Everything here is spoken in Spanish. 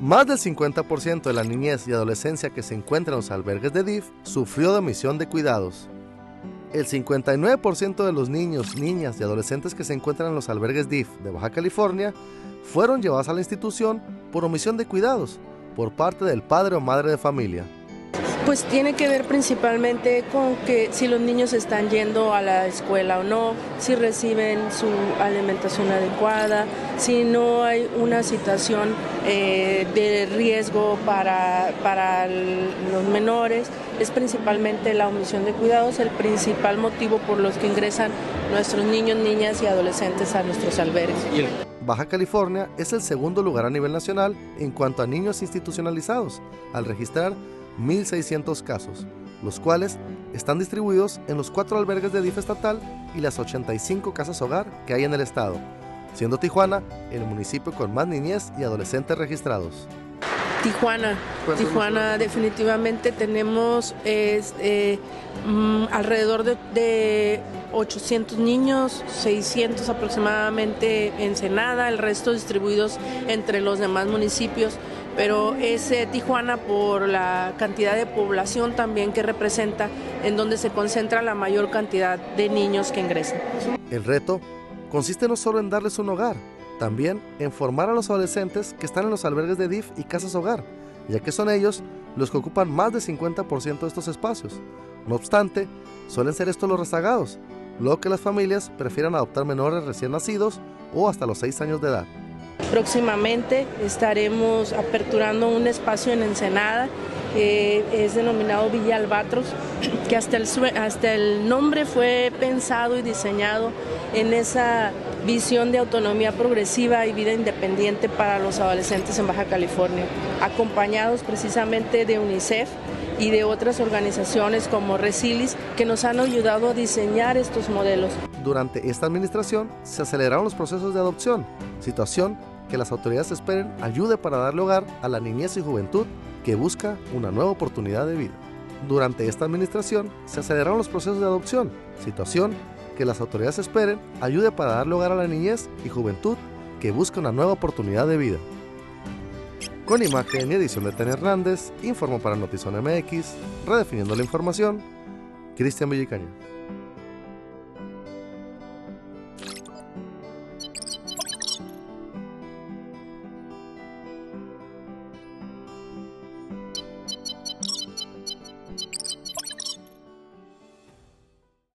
Más del 50% de la niñez y adolescencia que se encuentra en los albergues de DIF sufrió de omisión de cuidados. El 59% de los niños, niñas y adolescentes que se encuentran en los albergues DIF de Baja California fueron llevados a la institución por omisión de cuidados por parte del padre o madre de familia. Pues tiene que ver principalmente con que si los niños están yendo a la escuela o no, si reciben su alimentación adecuada, si no hay una situación eh, de riesgo para, para los menores. Es principalmente la omisión de cuidados el principal motivo por los que ingresan nuestros niños, niñas y adolescentes a nuestros albergues. Baja California es el segundo lugar a nivel nacional en cuanto a niños institucionalizados, al registrar 1.600 casos, los cuales están distribuidos en los cuatro albergues de DIF estatal y las 85 casas hogar que hay en el estado, siendo Tijuana el municipio con más niñez y adolescentes registrados. Tijuana, Tijuana definitivamente tenemos eh, mm, alrededor de, de 800 niños, 600 aproximadamente en Senada, el resto distribuidos entre los demás municipios pero es eh, Tijuana por la cantidad de población también que representa, en donde se concentra la mayor cantidad de niños que ingresan. El reto consiste no solo en darles un hogar, también en formar a los adolescentes que están en los albergues de DIF y casas hogar, ya que son ellos los que ocupan más del 50% de estos espacios. No obstante, suelen ser estos los rezagados, luego que las familias prefieren adoptar menores recién nacidos o hasta los 6 años de edad. Próximamente estaremos aperturando un espacio en Ensenada que es denominado Villa Albatros, que hasta el, hasta el nombre fue pensado y diseñado en esa visión de autonomía progresiva y vida independiente para los adolescentes en Baja California, acompañados precisamente de UNICEF y de otras organizaciones como Resilis que nos han ayudado a diseñar estos modelos. Durante esta administración se aceleraron los procesos de adopción, situación que las autoridades esperen ayude para darle hogar a la niñez y juventud que busca una nueva oportunidad de vida. Durante esta administración se aceleraron los procesos de adopción, situación que las autoridades esperen ayude para darle hogar a la niñez y juventud que busca una nueva oportunidad de vida. Con imagen y edición de Ten Hernández, informo para Notizón MX, redefiniendo la información, Cristian Villicaña.